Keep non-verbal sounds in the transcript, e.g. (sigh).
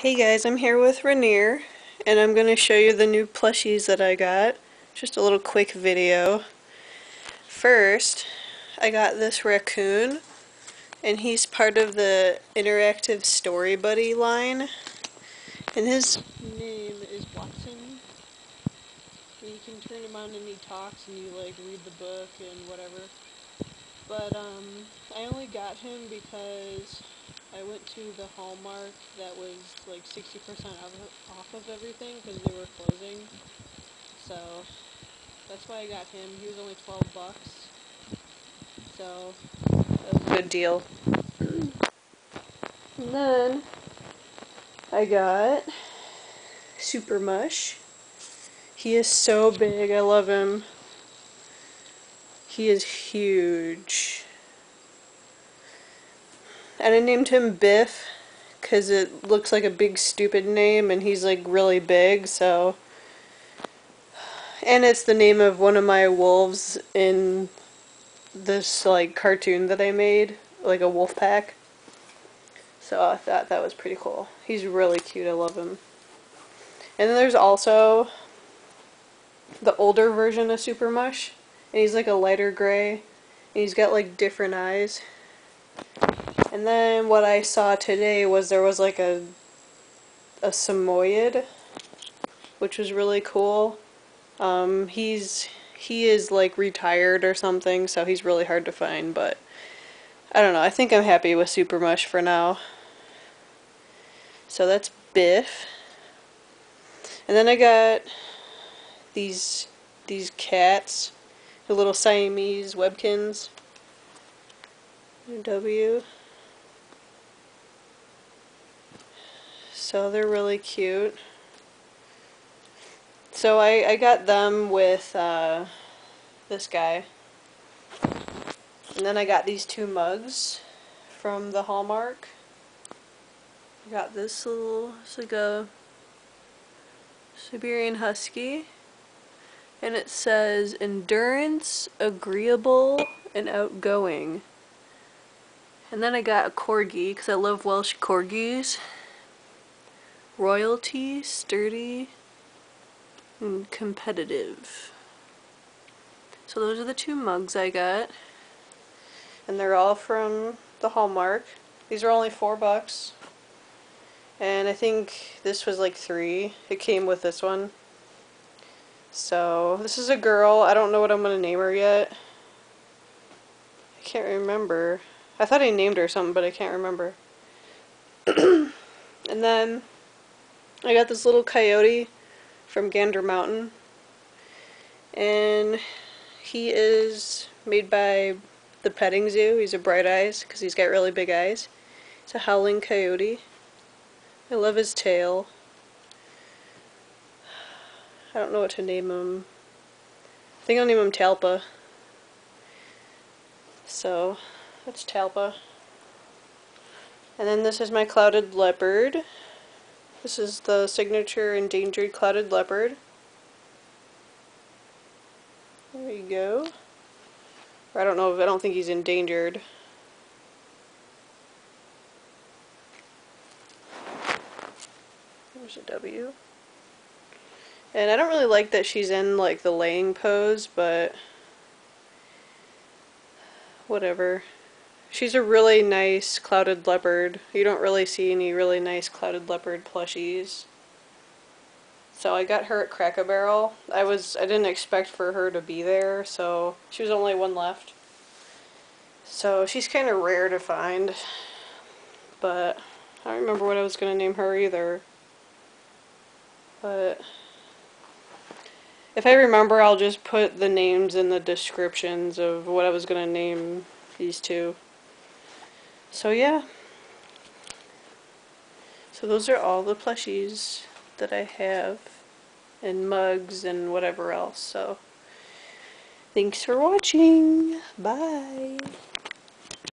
Hey guys, I'm here with Rainier, and I'm going to show you the new plushies that I got. Just a little quick video. First, I got this raccoon, and he's part of the Interactive Story Buddy line. And his name is Watson. And you can turn him on and he talks, and you like read the book and whatever. But um, I only got him because I went to the Hallmark that was like 60% off of everything because they were closing. So that's why I got him. He was only 12 bucks. So that was a good deal. (clears throat) and then I got Super Mush. He is so big. I love him. He is huge. And I named him Biff because it looks like a big stupid name and he's like really big so. And it's the name of one of my wolves in this like cartoon that I made like a wolf pack. So I thought that was pretty cool. He's really cute. I love him. And then there's also the older version of Super Mush and he's like a lighter gray and he's got like different eyes and then what I saw today was there was like a a Samoyed, which was really cool. Um, he's he is like retired or something, so he's really hard to find, but I don't know. I think I'm happy with Super Mush for now. So that's Biff. And then I got these these cats, the little Siamese Webkinz. W. So they're really cute. So I, I got them with uh, this guy. And then I got these two mugs from the Hallmark. I got this little, it's like a Siberian Husky. And it says, endurance, agreeable, and outgoing. And then I got a Corgi, because I love Welsh Corgis. Royalty, sturdy, and competitive. So those are the two mugs I got. And they're all from the Hallmark. These are only four bucks. And I think this was like three. It came with this one. So, this is a girl. I don't know what I'm going to name her yet. I can't remember. I thought I named her something, but I can't remember. (clears throat) and then I got this little coyote from Gander Mountain. And he is made by the petting zoo. He's a bright eyes because he's got really big eyes. It's a howling coyote. I love his tail. I don't know what to name him. I think I'll name him Talpa. So, that's Talpa. And then this is my clouded leopard. This is the signature endangered clouded leopard. There you go. I don't know if I don't think he's endangered. There's a W. And I don't really like that she's in like the laying pose, but whatever. She's a really nice clouded leopard. You don't really see any really nice clouded leopard plushies. So I got her at Cracker Barrel. I was I didn't expect for her to be there, so she was only one left. So she's kind of rare to find. But I don't remember what I was going to name her either. But if I remember, I'll just put the names in the descriptions of what I was going to name these two. So yeah. So those are all the plushies that I have and mugs and whatever else. So thanks for watching. Bye.